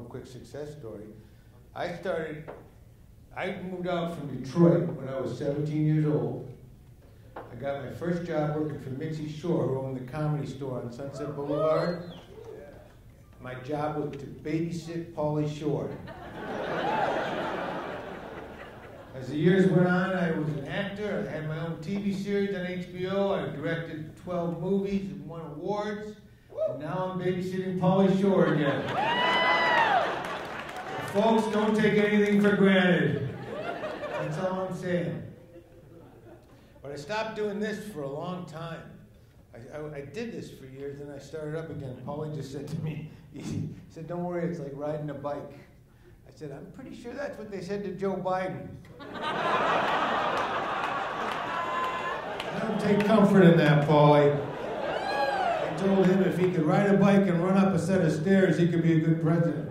quick success story. I started, I moved out from Detroit when I was 17 years old. I got my first job working for Mitzi Shore, who owned the comedy store on Sunset Boulevard. My job was to babysit Pauly Shore. As the years went on, I was an actor. I had my own TV series on HBO. I directed 12 movies and won awards. And now I'm babysitting Pauly Shore again. Folks, don't take anything for granted. That's all I'm saying. But I stopped doing this for a long time. I, I, I did this for years, and I started up again. Pauly just said to me, he said, don't worry, it's like riding a bike. I said, I'm pretty sure that's what they said to Joe Biden. I don't take comfort in that, Pauly. I told him if he could ride a bike and run up a set of stairs, he could be a good president.